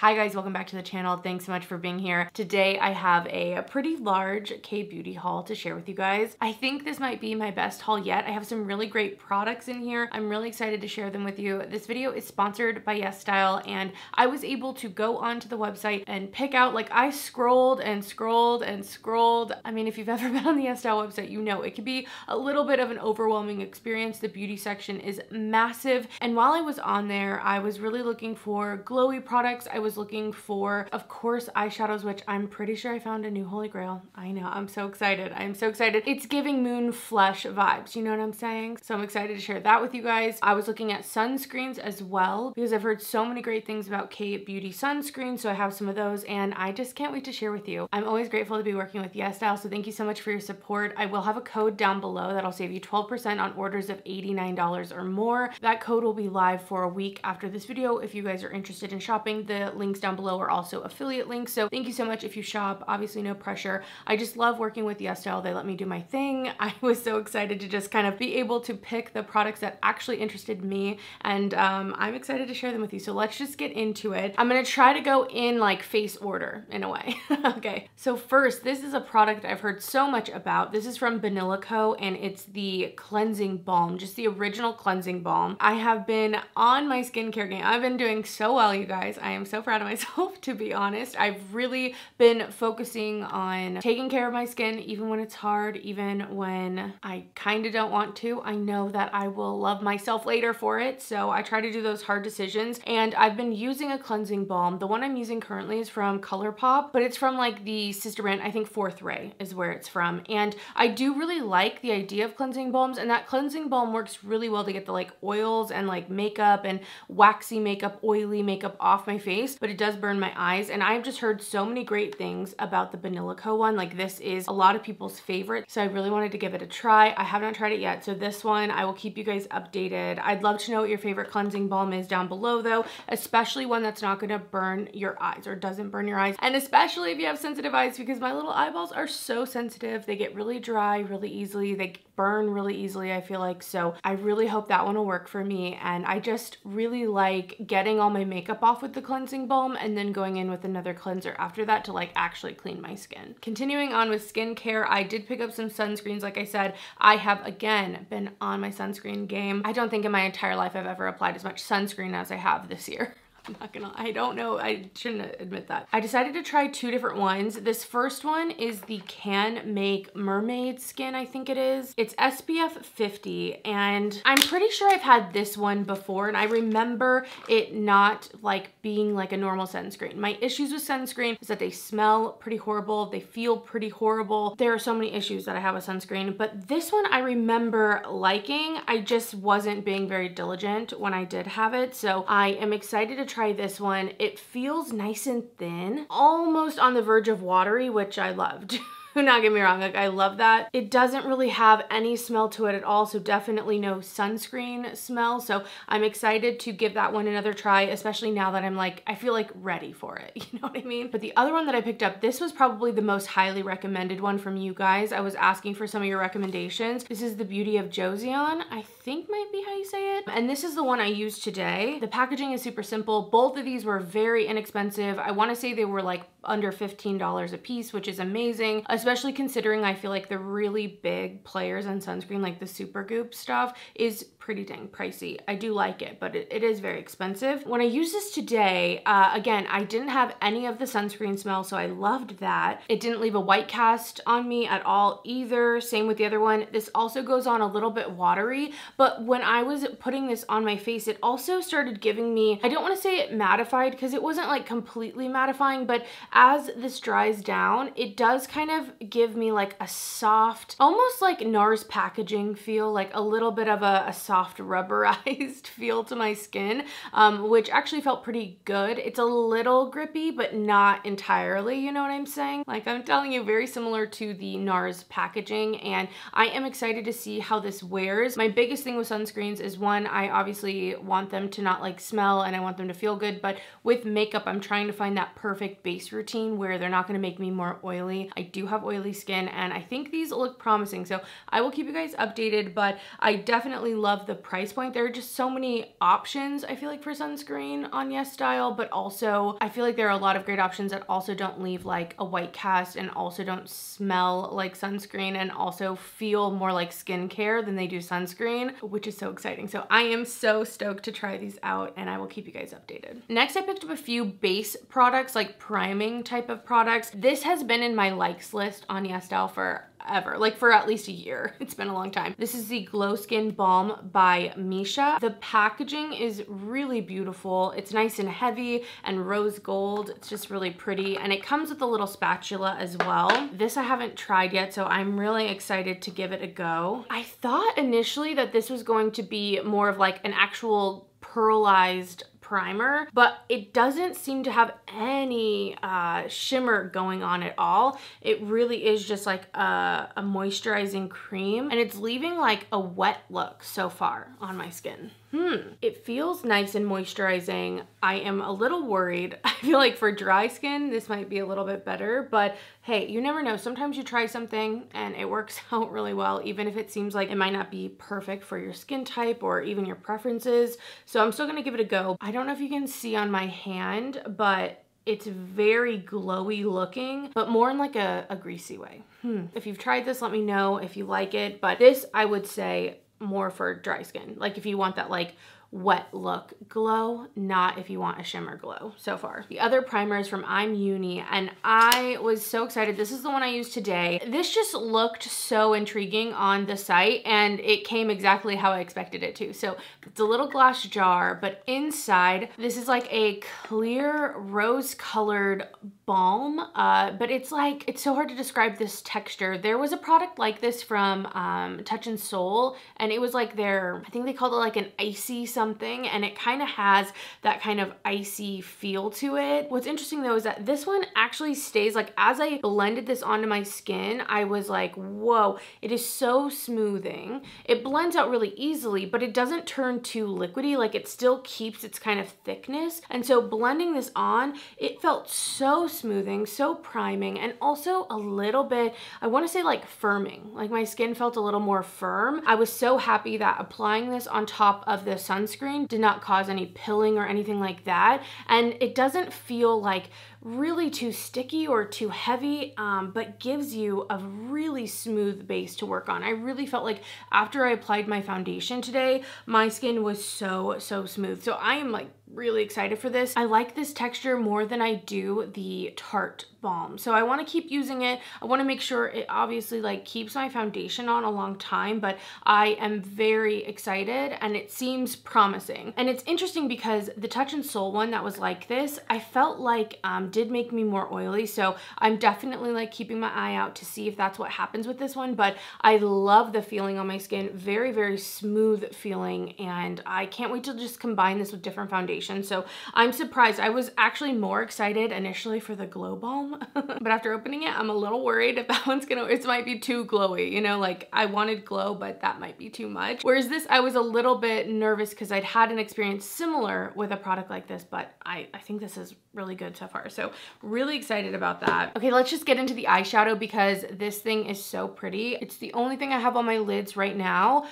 Hi guys, welcome back to the channel. Thanks so much for being here. Today I have a pretty large K-beauty haul to share with you guys. I think this might be my best haul yet. I have some really great products in here. I'm really excited to share them with you. This video is sponsored by Yes Style and I was able to go onto the website and pick out, like I scrolled and scrolled and scrolled. I mean, if you've ever been on the Yes Style website, you know it can be a little bit of an overwhelming experience. The beauty section is massive. And while I was on there, I was really looking for glowy products. I was looking for, of course, eyeshadows, which I'm pretty sure I found a new holy grail. I know, I'm so excited. I'm so excited. It's giving moon flesh vibes, you know what I'm saying? So I'm excited to share that with you guys. I was looking at sunscreens as well because I've heard so many great things about K-Beauty sunscreen, so I have some of those and I just can't wait to share with you. I'm always grateful to be working with Yes Style, so thank you so much for your support. I will have a code down below that'll save you 12% on orders of $89 or more. That code will be live for a week after this video if you guys are interested in shopping. The links down below are also affiliate links. So thank you so much if you shop. Obviously no pressure. I just love working with YesStyle. They let me do my thing. I was so excited to just kind of be able to pick the products that actually interested me and um, I'm excited to share them with you. So let's just get into it. I'm gonna try to go in like face order in a way. okay, so first, this is a product I've heard so much about. This is from Banila Co and it's the cleansing balm, just the original cleansing balm. I have been on my skincare game. I've been doing so well, you guys. I am so proud of myself, to be honest. I've really been focusing on taking care of my skin, even when it's hard, even when I kind of don't want to. I know that I will love myself later for it, so I try to do those hard decisions. And I've been using a cleansing balm. The one I'm using currently is from ColourPop, but it's from like the sister brand, I think Fourth Ray is where it's from. And I do really like the idea of cleansing balms, and that cleansing balm works really well to get the like oils and like makeup and waxy makeup, oily makeup off my face, but it does burn my eyes. And I've just heard so many great things about the Banila Co one. Like this is a lot of people's favorite. So I really wanted to give it a try. I have not tried it yet. So this one, I will keep you guys updated. I'd love to know what your favorite cleansing balm is down below though, especially one that's not gonna burn your eyes or doesn't burn your eyes. And especially if you have sensitive eyes because my little eyeballs are so sensitive. They get really dry really easily. They burn really easily, I feel like. So I really hope that one will work for me. And I just really like getting all my makeup off with the cleansing balm and then going in with another cleanser after that to like actually clean my skin. Continuing on with skincare, I did pick up some sunscreens. Like I said, I have again been on my sunscreen game. I don't think in my entire life I've ever applied as much sunscreen as I have this year. I'm not gonna, I don't know, I shouldn't admit that. I decided to try two different ones. This first one is the Canmake Mermaid Skin, I think it is. It's SPF 50 and I'm pretty sure I've had this one before and I remember it not like being like a normal sunscreen. My issues with sunscreen is that they smell pretty horrible, they feel pretty horrible. There are so many issues that I have with sunscreen, but this one I remember liking. I just wasn't being very diligent when I did have it. So I am excited to try try this one. It feels nice and thin, almost on the verge of watery, which I loved. not get me wrong, like I love that. It doesn't really have any smell to it at all, so definitely no sunscreen smell. So I'm excited to give that one another try, especially now that I'm like, I feel like ready for it, you know what I mean? But the other one that I picked up, this was probably the most highly recommended one from you guys. I was asking for some of your recommendations. This is the Beauty of Joseon, I think might be how you say it. And this is the one I used today. The packaging is super simple. Both of these were very inexpensive. I wanna say they were like under $15 a piece, which is amazing, considering I feel like the really big players in sunscreen, like the Supergoop stuff, is pretty dang pricey. I do like it, but it, it is very expensive. When I used this today, uh, again, I didn't have any of the sunscreen smell, so I loved that. It didn't leave a white cast on me at all either. Same with the other one. This also goes on a little bit watery, but when I was putting this on my face, it also started giving me, I don't wanna say it mattified because it wasn't like completely mattifying, but as this dries down, it does kind of give me like a soft, almost like NARS packaging feel, like a little bit of a, a soft soft rubberized feel to my skin, um, which actually felt pretty good. It's a little grippy, but not entirely, you know what I'm saying? Like I'm telling you, very similar to the NARS packaging, and I am excited to see how this wears. My biggest thing with sunscreens is one, I obviously want them to not like smell and I want them to feel good, but with makeup, I'm trying to find that perfect base routine where they're not gonna make me more oily. I do have oily skin and I think these look promising, so I will keep you guys updated, but I definitely love the price point. There are just so many options, I feel like, for sunscreen on Yes Style, but also I feel like there are a lot of great options that also don't leave like a white cast and also don't smell like sunscreen and also feel more like skincare than they do sunscreen, which is so exciting. So I am so stoked to try these out and I will keep you guys updated. Next, I picked up a few base products, like priming type of products. This has been in my likes list on Yes Style for ever, like for at least a year. It's been a long time. This is the Glow Skin Balm by Missha. The packaging is really beautiful. It's nice and heavy and rose gold. It's just really pretty. And it comes with a little spatula as well. This I haven't tried yet, so I'm really excited to give it a go. I thought initially that this was going to be more of like an actual pearlized primer, but it doesn't seem to have any uh, shimmer going on at all. It really is just like a, a moisturizing cream and it's leaving like a wet look so far on my skin. Hmm, it feels nice and moisturizing. I am a little worried. I feel like for dry skin, this might be a little bit better, but hey, you never know. Sometimes you try something and it works out really well, even if it seems like it might not be perfect for your skin type or even your preferences. So I'm still gonna give it a go. I don't know if you can see on my hand, but it's very glowy looking, but more in like a, a greasy way. Hmm. If you've tried this, let me know if you like it. But this, I would say, more for dry skin. Like if you want that like wet look glow, not if you want a shimmer glow so far. The other primer is from I'm Unny and I was so excited. This is the one I used today. This just looked so intriguing on the site and it came exactly how I expected it to. So it's a little glass jar, but inside this is like a clear rose colored balm, uh, but it's like, it's so hard to describe this texture. There was a product like this from um, Touch in Sol and it was like their, I think they called it like an icy something and it kind of has that kind of icy feel to it. What's interesting though is that this one actually stays like as I blended this onto my skin, I was like, whoa, it is so smoothing. It blends out really easily, but it doesn't turn too liquidy. Like it still keeps its kind of thickness. And so blending this on, it felt so smoothing, so priming, and also a little bit, I wanna say like firming. Like my skin felt a little more firm. I was so happy that applying this on top of the sun sunscreen did not cause any pilling or anything like that. And it doesn't feel like really too sticky or too heavy, um, but gives you a really smooth base to work on. I really felt like after I applied my foundation today, my skin was so, so smooth. So I am like really excited for this. I like this texture more than I do the Tarte balm. So I want to keep using it. I want to make sure it obviously like keeps my foundation on a long time, but I am very excited and it seems promising. And it's interesting because the Touch in Sol one that was like this, I felt like um, did make me more oily. So I'm definitely like keeping my eye out to see if that's what happens with this one, but I love the feeling on my skin. Very, very smooth feeling and I can't wait to just combine this with different foundations. So I'm surprised. I was actually more excited initially for the Glow Balm but after opening it, I'm a little worried if that one's gonna, it might be too glowy, you know, like I wanted glow, but that might be too much. Whereas this, I was a little bit nervous because I'd had an experience similar with a product like this, but I, I think this is really good so far. So really excited about that. Okay, let's just get into the eyeshadow because this thing is so pretty. It's the only thing I have on my lids right now.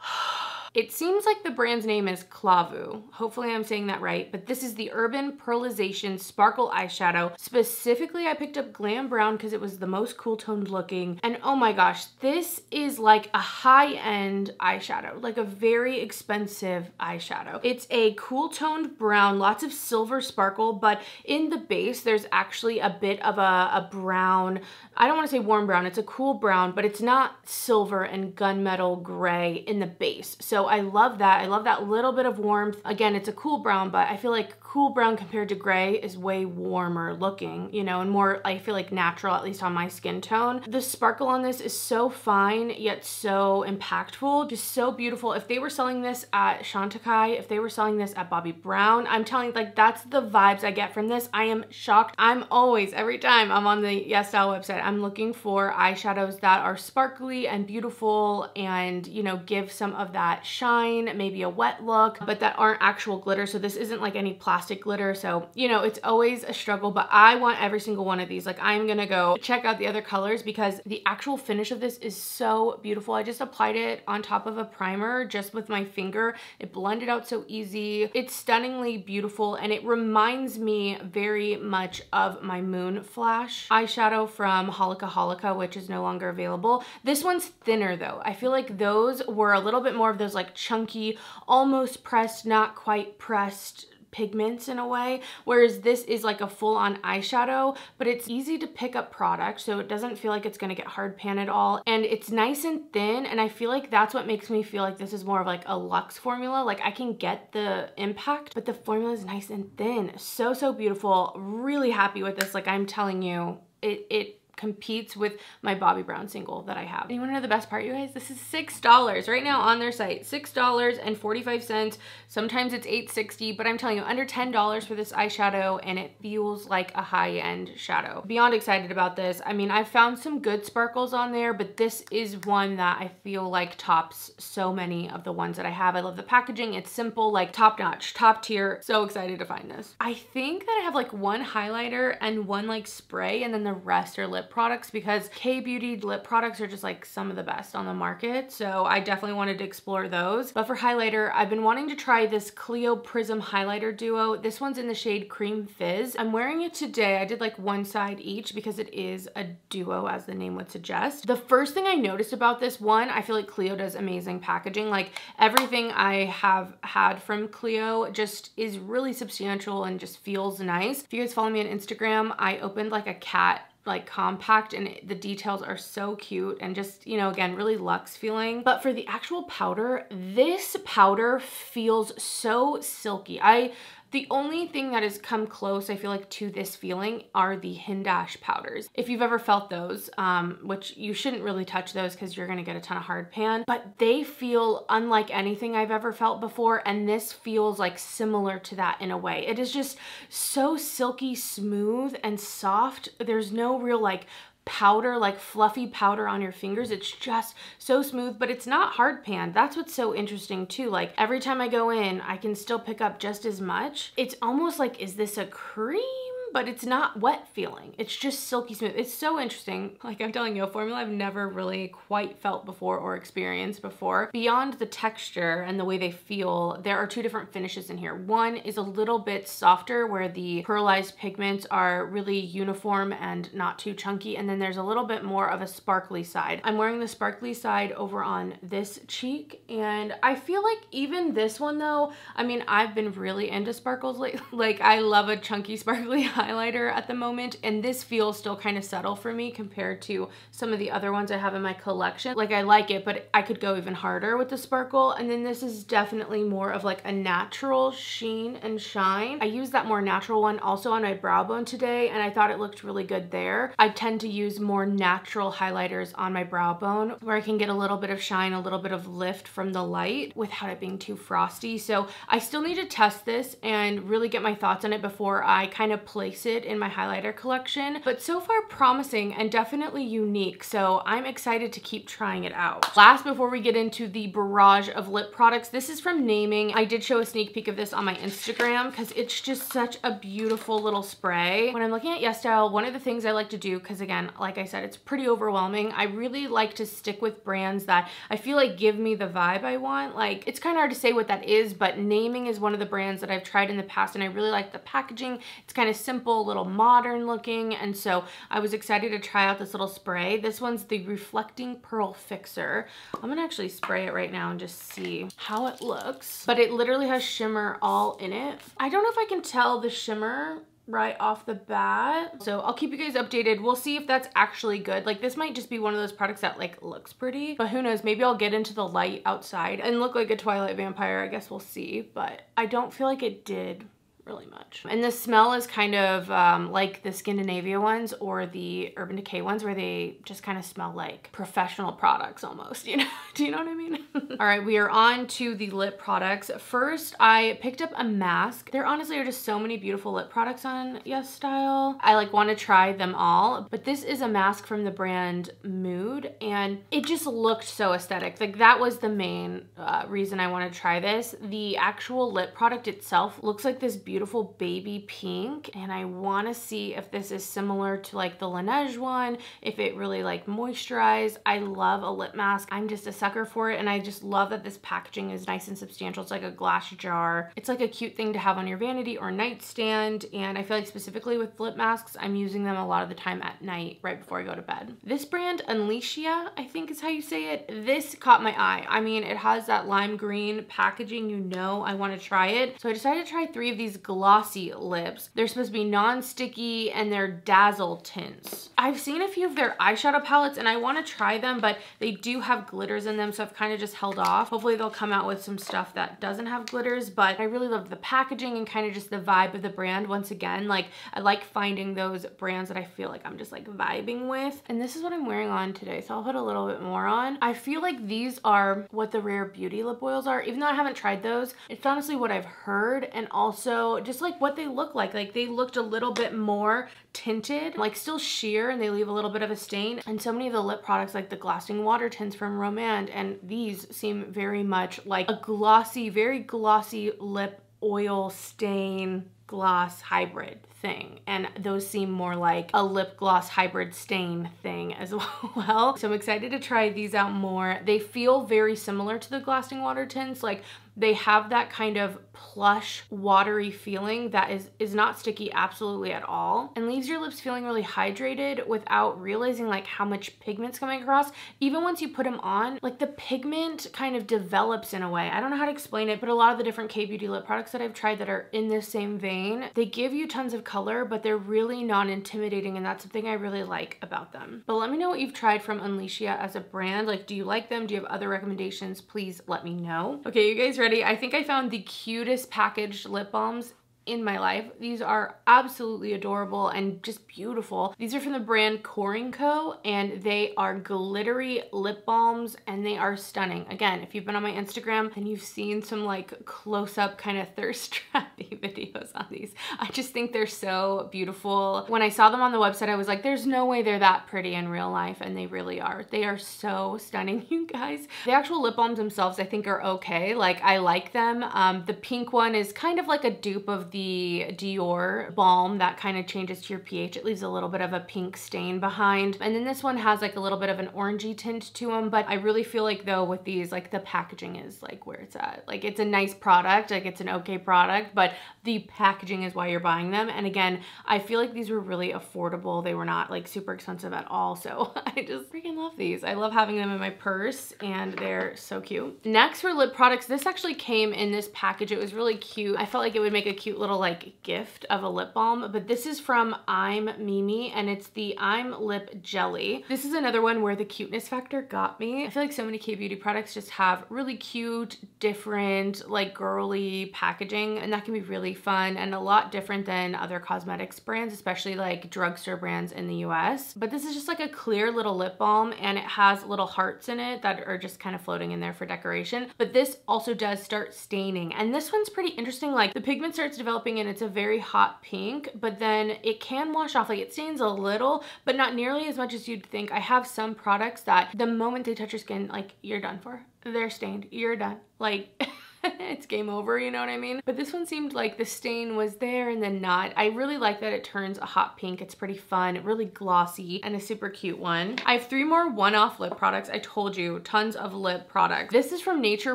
It seems like the brand's name is Klavuu. Hopefully I'm saying that right, but this is the Urban Pearlsation Sparkle Eyeshadow. Specifically, I picked up Glam Brown because it was the most cool toned looking. And oh my gosh, this is like a high-end eyeshadow, like a very expensive eyeshadow. It's a cool toned brown, lots of silver sparkle, but in the base, there's actually a bit of a, a brown, I don't want to say warm brown, it's a cool brown, but it's not silver and gunmetal gray in the base. So I love that. I love that little bit of warmth. Again, it's a cool brown, but I feel like cool brown compared to gray is way warmer looking, you know, and more, I feel like natural, at least on my skin tone. The sparkle on this is so fine, yet so impactful, just so beautiful. If they were selling this at Chantecaille, if they were selling this at Bobbi Brown, I'm telling you, like, that's the vibes I get from this. I am shocked. I'm always, every time I'm on the Yes Style website, I'm looking for eyeshadows that are sparkly and beautiful and, you know, give some of that shine, maybe a wet look, but that aren't actual glitter. So this isn't like any plastic plastic glitter. So, you know, it's always a struggle, but I want every single one of these. Like I'm gonna go check out the other colors because the actual finish of this is so beautiful. I just applied it on top of a primer just with my finger. It blended out so easy. It's stunningly beautiful and it reminds me very much of my Moon Flash eyeshadow from Holika Holika, which is no longer available. This one's thinner though. I feel like those were a little bit more of those like chunky, almost pressed, not quite pressed pigments in a way, whereas this is like a full-on eyeshadow, but it's easy to pick up product, so it doesn't feel like it's gonna get hard pan at all. And it's nice and thin, and I feel like that's what makes me feel like this is more of like a luxe formula. Like I can get the impact, but the formula is nice and thin. So, so beautiful. Really happy with this. Like I'm telling you, it, it competes with my Bobbi Brown single that I have. And you wanna know the best part, you guys? This is $6 right now on their site. $6.45. Sometimes it's $8.60, but I'm telling you, under $10 for this eyeshadow and it feels like a high-end shadow. Beyond excited about this. I mean, I've found some good sparkles on there, but this is one that I feel like tops so many of the ones that I have. I love the packaging. It's simple, like top notch, top tier. So excited to find this. I think that I have like one highlighter and one like spray and then the rest are lip lip products because K-Beauty lip products are just like some of the best on the market. So I definitely wanted to explore those. But for highlighter, I've been wanting to try this Clio Prism highlighter duo. This one's in the shade Cream Fizz. I'm wearing it today. I did like one side each because it is a duo as the name would suggest. The first thing I noticed about this one, I feel like Clio does amazing packaging. Like everything I have had from Clio just is really substantial and just feels nice. If you guys follow me on Instagram, I opened like a cat like compact and the details are so cute and just, you know, again, really luxe feeling. But for the actual powder, this powder feels so silky. I the only thing that has come close, I feel like, to this feeling are the Hindash powders. If you've ever felt those, um, which you shouldn't really touch those because you're gonna get a ton of hard pan, but they feel unlike anything I've ever felt before, and this feels like similar to that in a way. It is just so silky smooth and soft. There's no real like powder, like fluffy powder on your fingers. It's just so smooth, but it's not hard pan. That's what's so interesting too. Like every time I go in, I can still pick up just as much. It's almost like, is this a cream? But it's not wet feeling. It's just silky smooth. It's so interesting. Like I'm telling you, a formula I've never really quite felt before or experienced before. Beyond the texture and the way they feel, there are two different finishes in here. One is a little bit softer where the pearlized pigments are really uniform and not too chunky. And then there's a little bit more of a sparkly side. I'm wearing the sparkly side over on this cheek. And I feel like even this one though, I mean, I've been really into sparkles lately. like I love a chunky sparkly highlighter at the moment and this feels still kind of subtle for me compared to some of the other ones I have in my collection. Like I like it, but I could go even harder with the sparkle. And then this is definitely more of like a natural sheen and shine. I used that more natural one also on my brow bone today and I thought it looked really good there. I tend to use more natural highlighters on my brow bone where I can get a little bit of shine, a little bit of lift from the light without it being too frosty. So I still need to test this and really get my thoughts on it before I kind of place it in my highlighter collection, but so far promising and definitely unique. So I'm excited to keep trying it out. Last, before we get into the barrage of lip products, this is from Naming. I did show a sneak peek of this on my Instagram because it's just such a beautiful little spray. When I'm looking at YesStyle, one of the things I like to do, because again, like I said, it's pretty overwhelming. I really like to stick with brands that I feel like give me the vibe I want. Like, it's kind of hard to say what that is, but Naming is one of the brands that I've tried in the past and I really like the packaging. It's kind of simple simple, little modern looking. And so I was excited to try out this little spray. This one's the Reflecting Pearl Fixer. I'm gonna actually spray it right now and just see how it looks. But it literally has shimmer all in it. I don't know if I can tell the shimmer right off the bat. So I'll keep you guys updated. We'll see if that's actually good. Like this might just be one of those products that like looks pretty, but who knows? Maybe I'll get into the light outside and look like a Twilight vampire. I guess we'll see, but I don't feel like it did really much. And the smell is kind of um, like the Skindinavia ones or the Urban Decay ones where they just kind of smell like professional products almost, you know? Do you know what I mean? All right, we are on to the lip products. First, I picked up a mask. There honestly are just so many beautiful lip products on Yes Style. I like want to try them all, but this is a mask from the brand Mude and it just looked so aesthetic. Like that was the main uh, reason I want to try this. The actual lip product itself looks like this beautiful beautiful baby pink and I want to see if this is similar to like the Laneige one, if it really like moisturized. I love a lip mask. I'm just a sucker for it and I just love that this packaging is nice and substantial. It's like a glass jar. It's like a cute thing to have on your vanity or nightstand and I feel like specifically with lip masks, I'm using them a lot of the time at night right before I go to bed. This brand, Unleashia, I think is how you say it. This caught my eye. I mean, it has that lime green packaging. You know I want to try it. So I decided to try three of these glossy lips. They're supposed to be non-sticky and they're dazzle tints. I've seen a few of their eyeshadow palettes and I want to try them, but they do have glitters in them. So I've kind of just held off. Hopefully they'll come out with some stuff that doesn't have glitters, but I really loved the packaging and kind of just the vibe of the brand. Once again, like I like finding those brands that I feel like I'm just like vibing with. And this is what I'm wearing on today. So I'll put a little bit more on. I feel like these are what the Rare Beauty lip oils are. Even though I haven't tried those, it's honestly what I've heard and also just like what they look like. Like they looked a little bit more tinted, like still sheer and they leave a little bit of a stain. And so many of the lip products like the Glasting Water Tints from Romand and these seem very much like a glossy, very glossy lip oil stain gloss hybrid thing and those seem more like a lip gloss hybrid stain thing as well. So I'm excited to try these out more. They feel very similar to the Glasting Water tints like they have that kind of plush, watery feeling that is, is not sticky absolutely at all and leaves your lips feeling really hydrated without realizing like how much pigment's coming across. Even once you put them on, like the pigment kind of develops in a way. I don't know how to explain it, but a lot of the different K-Beauty lip products that I've tried that are in this same vein, they give you tons of color, but they're really non-intimidating and that's something I really like about them. But let me know what you've tried from Unleashia as a brand. Like, do you like them? Do you have other recommendations? Please let me know. Okay, you guys ready? I think I found the cutest packaged lip balms in my life. These are absolutely adorable and just beautiful. These are from the brand Coringco and they are glittery lip balms and they are stunning. Again, if you've been on my Instagram and you've seen some like close-up kind of thirst trappy videos on these, I just think they're so beautiful. When I saw them on the website, I was like, there's no way they're that pretty in real life and they really are. They are so stunning, you guys. The actual lip balms themselves I think are okay. Like I like them. Um, the pink one is kind of like a dupe of the Dior balm that kind of changes to your pH. It leaves a little bit of a pink stain behind. And then this one has like a little bit of an orangey tint to them, but I really feel like though with these, like the packaging is like where it's at. Like it's a nice product, like it's an okay product, but the packaging is why you're buying them. And again, I feel like these were really affordable. They were not like super expensive at all. So I just freaking love these. I love having them in my purse and they're so cute. Next for lip products, this actually came in this package. It was really cute. I felt like it would make a cute little like gift of a lip balm, but this is from I'm Meme and it's the I'm Lip Jelly. This is another one where the cuteness factor got me. I feel like so many K-beauty products just have really cute, different, like girly packaging and that can be really fun and a lot different than other cosmetics brands, especially like drugstore brands in the US. But this is just like a clear little lip balm and it has little hearts in it that are just kind of floating in there for decoration. But this also does start staining and this one's pretty interesting. Like the pigment starts developing developing and it's a very hot pink, but then it can wash off. Like it stains a little, but not nearly as much as you'd think. I have some products that the moment they touch your skin, like you're done for. They're stained, you're done. Like it's game over, you know what I mean? But this one seemed like the stain was there and then not. I really like that it turns a hot pink. It's pretty fun, really glossy, and a super cute one. I have three more one-off lip products. I told you, tons of lip products. This is from Nature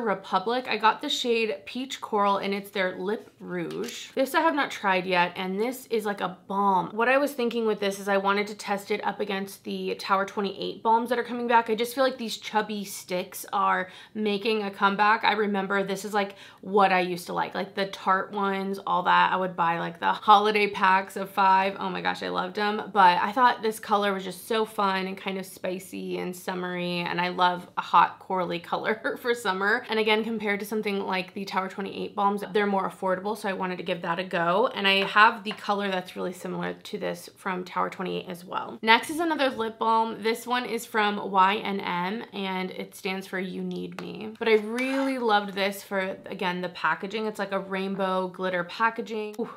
Republic. I got the shade Peach Coral and it's their Lip Rouge. This I have not tried yet, and this is like a balm. What I was thinking with this is I wanted to test it up against the Tower 28 balms that are coming back. I just feel like these chubby sticks are making a comeback. I remember this is like like what I used to like, like the Tarte ones, all that. I would buy like the holiday packs of five. Oh my gosh, I loved them. But I thought this color was just so fun and kind of spicy and summery. And I love a hot corally color for summer. And again, compared to something like the Tower 28 balms, they're more affordable. So I wanted to give that a go. And I have the color that's really similar to this from Tower 28 as well. Next is another lip balm. This one is from YNM and it stands for You Need Me. But I really loved this for again, the packaging. It's like a rainbow glitter packaging. Ooh,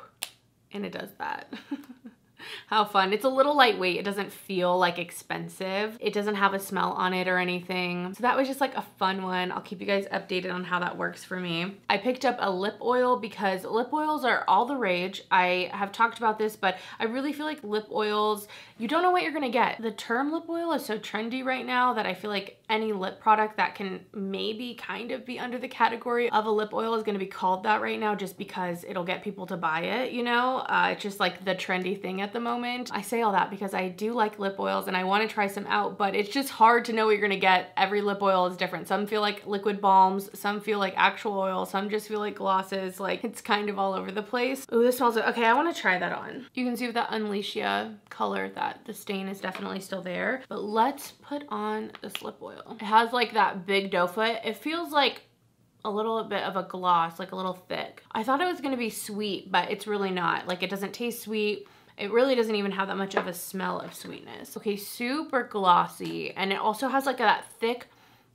and it does that. How fun. It's a little lightweight. It doesn't feel like expensive. It doesn't have a smell on it or anything. So that was just like a fun one. I'll keep you guys updated on how that works for me. I picked up a lip oil because lip oils are all the rage. I have talked about this, but I really feel like lip oils, you don't know what you're gonna get. The term lip oil is so trendy right now that I feel like any lip product that can maybe kind of be under the category of a lip oil is gonna be called that right now just because it'll get people to buy it, you know? Uh, it's just like the trendy thing at the moment. I say all that because I do like lip oils and I wanna try some out, but it's just hard to know what you're gonna get. Every lip oil is different. Some feel like liquid balms, some feel like actual oil, some just feel like glosses. Like it's kind of all over the place. Oh, this smells, okay, I wanna try that on. You can see with that Unleashia color that the stain is definitely still there, but let's put on this lip oil. It has like that big doe foot. It feels like a little bit of a gloss, like a little thick. I thought it was gonna be sweet, but it's really not. Like it doesn't taste sweet. It really doesn't even have that much of a smell of sweetness. Okay, super glossy. And it also has like that thick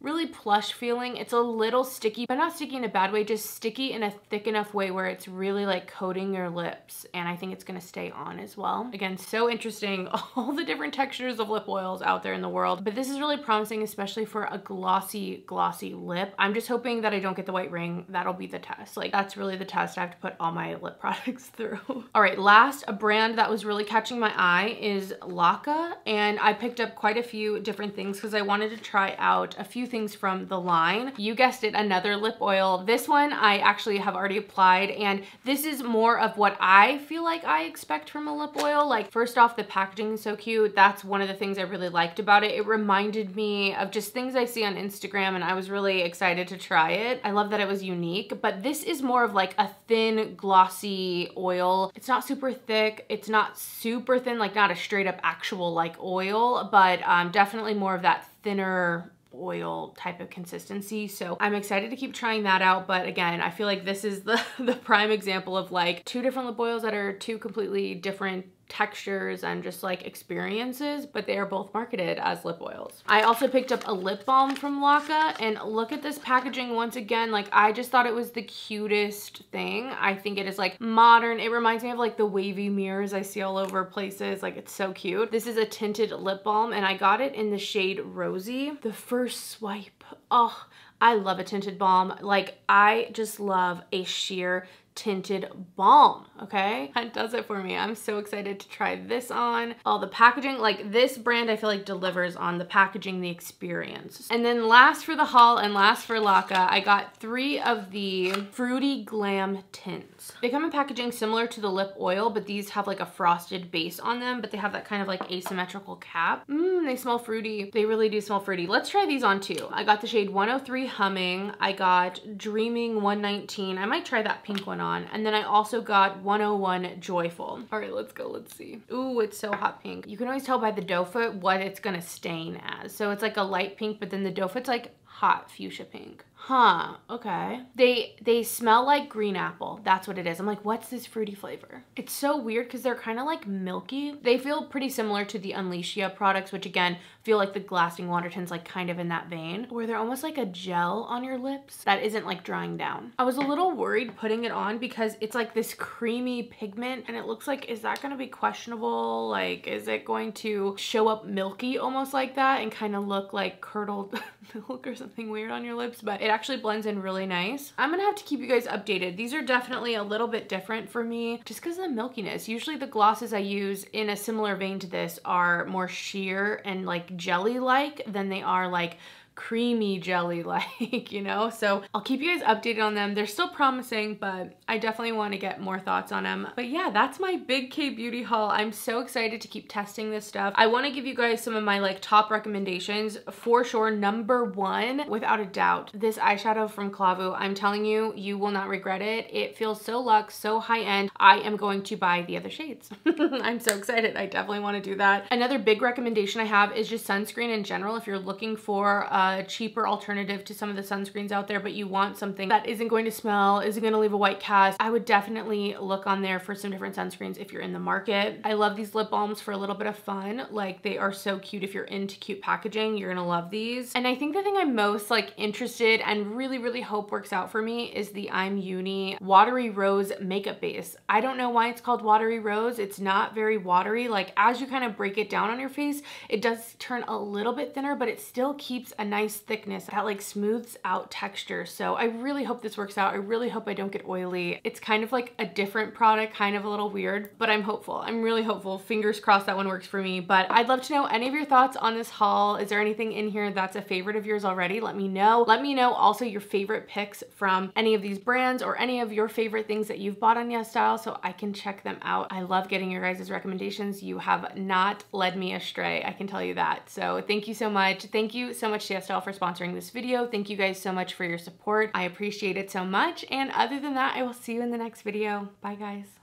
really plush feeling. It's a little sticky, but not sticky in a bad way, just sticky in a thick enough way where it's really like coating your lips. And I think it's gonna stay on as well. Again, so interesting, all the different textures of lip oils out there in the world. But this is really promising, especially for a glossy, glossy lip. I'm just hoping that I don't get the white ring. That'll be the test. Like that's really the test I have to put all my lip products through. all right, last, a brand that was really catching my eye is Laka. And I picked up quite a few different things because I wanted to try out a few things from the line. You guessed it, another lip oil. This one I actually have already applied and this is more of what I feel like I expect from a lip oil. Like first off, the packaging is so cute. That's one of the things I really liked about it. It reminded me of just things I see on Instagram and I was really excited to try it. I love that it was unique, but this is more of like a thin, glossy oil. It's not super thick. It's not super thin, like not a straight up actual like oil, but um, definitely more of that thinner oil type of consistency. So I'm excited to keep trying that out. But again, I feel like this is the, the prime example of like two different lip oils that are two completely different textures and just like experiences, but they are both marketed as lip oils. I also picked up a lip balm from Laka and look at this packaging once again. Like I just thought it was the cutest thing. I think it is like modern. It reminds me of like the wavy mirrors I see all over places. Like it's so cute. This is a tinted lip balm and I got it in the shade Rosy. The first swipe, oh, I love a tinted balm. Like I just love a sheer tinted balm, okay? That does it for me. I'm so excited to try this on. All the packaging, like this brand I feel like delivers on the packaging, the experience. And then last for the haul and last for Laka, I got three of the Fruity Glam tints. They come in packaging similar to the lip oil, but these have like a frosted base on them, but they have that kind of like asymmetrical cap. Mmm, they smell fruity. They really do smell fruity. Let's try these on too. I got the shade 103 Humming. I got Dreaming 119. I might try that pink one on. And then I also got 101 Joyful. All right, let's go. Let's see. Ooh, it's so hot pink. You can always tell by the doe foot what it's gonna stain as. So it's like a light pink, but then the doe foot's like hot fuchsia pink. Huh, okay. They they smell like green apple. That's what it is. I'm like, what's this fruity flavor? It's so weird because they're kind of like milky. They feel pretty similar to the Unleashia products, which again, feel like the Glasting Water tints like kind of in that vein, where they're almost like a gel on your lips that isn't like drying down. I was a little worried putting it on because it's like this creamy pigment and it looks like, is that gonna be questionable? Like, is it going to show up milky almost like that and kind of look like curdled milk or something weird on your lips? But actually blends in really nice. I'm gonna have to keep you guys updated. These are definitely a little bit different for me just because of the milkiness. Usually the glosses I use in a similar vein to this are more sheer and like jelly-like than they are like creamy jelly like, you know? So I'll keep you guys updated on them. They're still promising, but I definitely want to get more thoughts on them. But yeah, that's my big K beauty haul. I'm so excited to keep testing this stuff. I want to give you guys some of my like top recommendations for sure. Number one, without a doubt, this eyeshadow from Klavuu. I'm telling you, you will not regret it. It feels so luxe, so high end. I am going to buy the other shades. I'm so excited. I definitely want to do that. Another big recommendation I have is just sunscreen in general. If you're looking for a a cheaper alternative to some of the sunscreens out there, but you want something that isn't going to smell, isn't going to leave a white cast, I would definitely look on there for some different sunscreens if you're in the market. I love these lip balms for a little bit of fun. Like they are so cute. If you're into cute packaging, you're gonna love these. And I think the thing I'm most like interested and really, really hope works out for me is the I'm Unny Watery Rose Makeup Base. I don't know why it's called Watery Rose. It's not very watery. Like as you kind of break it down on your face, it does turn a little bit thinner, but it still keeps a nice thickness that like smooths out texture. So I really hope this works out. I really hope I don't get oily. It's kind of like a different product, kind of a little weird, but I'm hopeful. I'm really hopeful. Fingers crossed that one works for me. But I'd love to know any of your thoughts on this haul. Is there anything in here that's a favorite of yours already? Let me know. Let me know also your favorite picks from any of these brands or any of your favorite things that you've bought on YesStyle so I can check them out. I love getting your guys' recommendations. You have not led me astray. I can tell you that. So thank you so much. Thank you so much to YesStyle for sponsoring this video. Thank you guys so much for your support. I appreciate it so much. And other than that, I will see you in the next video. Bye guys.